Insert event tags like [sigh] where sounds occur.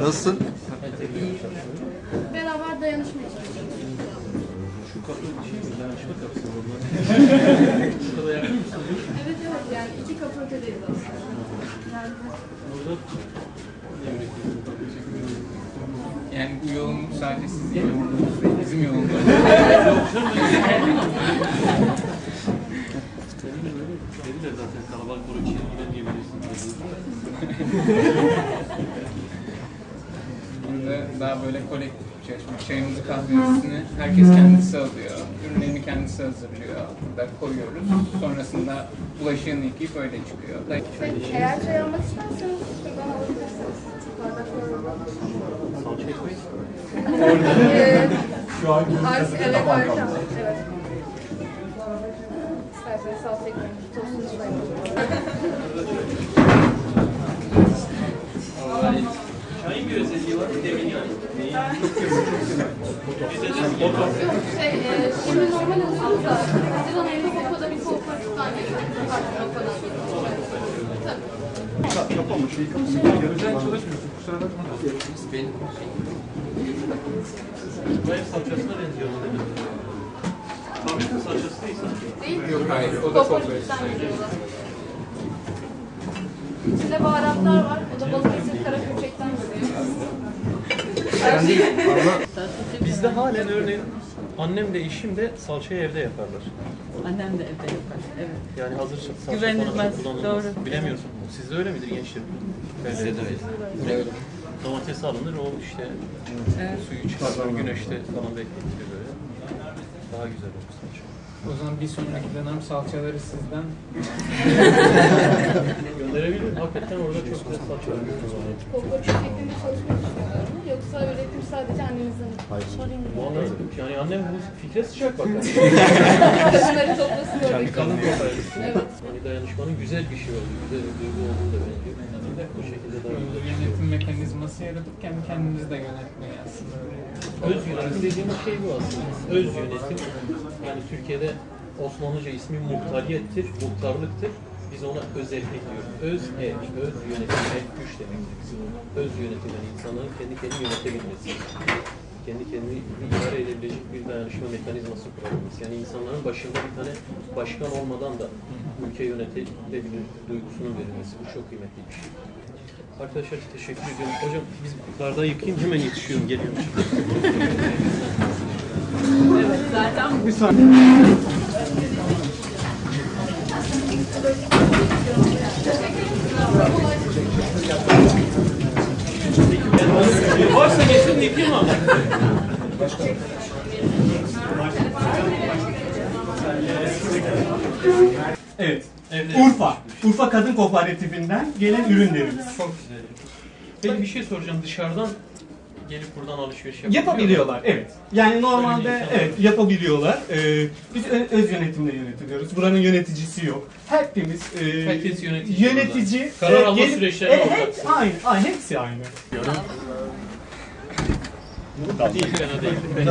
Nasılsın? beraber dayanışmaya. Şu kapı şey mi? Dayanışma kapısı mı? Bu kadar yakın mısınız? Evet evet yani iki kapasitedeyiz aslında. Yani Orada? Yani bu yolun sadece sizin yolunuz değil, bizim yolumuz. [laughs] zaten kalabalık doğru içeri giremeyebilirsiniz. Bunda daha böyle kolektif bir çalışma. Çayımızı kahvemizini herkes kendisi alıyor. Ürünlerini kendisi hazırlıyor. Burada koyuyoruz. Sonrasında bulaşığını yıkayıp öyle çıkıyor. eğer çay almak isterseniz şuradan alabilirsiniz. Salça ekmeği. Ee, Şu an Evet harika. Evet. İsterseniz salça ekmeği, tostunuzu. Çayın bir özelliği var. Demin yani. Neyi? Şey, e, şimdi normal alıyoruz da Haziran ayında Koko'da bir kooperatiften geliyor. Artık Koko'dan geliyor. Tabii. Bu ev salçasına benziyor değil mi? Yok hayır, o da Kooperatiften geliyorlar. İçinde baharatlar var. O da Balıkesir Karaköçek'ten geliyor. Bizde halen örneğin annem de eşim de salçayı evde yaparlar. Annem de evde yapar. Evet. Yani hazır salça Güvenilmez, falan çok kullanılmaz. doğru. Bilemiyorsun. Sizde öyle midir gençler? Bizde de öyle. Domates alınır o işte Evet. suyu çıkartır güneşte falan bekletilir böyle. Daha güzel olur salça. O zaman bir sonraki dönem salçaları sizden [laughs] Gönderebilirim. Hakikaten orada çok güzel salça var. Kooperatif şeklinde çalışmak istiyorlar mı? Yoksa üretim sadece annemizin mi? Sorayım? Vallahi yani annem bu fikre sıcak bakar. [laughs] Kadınları toplasın. Kadın kooperatif. Evet. Yani dayanışmanın güzel bir şey oldu. Güzel bir duygu olduğu da bence. Bu şekilde daha güzel. Mekanizması yaratıp kendi kendimizi de yönetmeyi aslında. Öz yönetim dediğimiz şey bu aslında. Öz yönetim. Yani Türkiye'de Osmanlıca ismi muhtariyettir, muhtarlıktır. Biz ona özellik diyoruz. Öz el, öz yönetim, el güç demektir. Öz yönetim yani insanların kendi kendini yönetebilmesi. Kendi kendini idare edebilecek bir dayanışma mekanizması kurabilmesi. Yani insanların başında bir tane başkan olmadan da ülke yönetilebilir duygusunun verilmesi. Bu çok kıymetli bir şey. Arkadaşlar teşekkür ediyorum. Hocam biz bardağı yıkayayım hemen yetişiyorum geliyorum. Evet. Zaten bu Varsa getirin yıkayayım ama. Evet. Evet. Urfa. Urfa Kadın Kooperatifinden gelen ürünlerimiz. Çok güzel. Peki bir şey soracağım dışarıdan gelip buradan alışveriş yapabiliyorlar. Yapabiliyorlar, evet. Yani normalde evet yapabiliyorlar. Ee, biz ö- öz yönetimle yönetiliyoruz. Buranın yöneticisi yok. Hepimiz e, Herkes yönetici Yönetici. Karar alma gelip- süreçlerine e, hep, aynı, aynı, hepsi aynı. Değil fena değil. Ben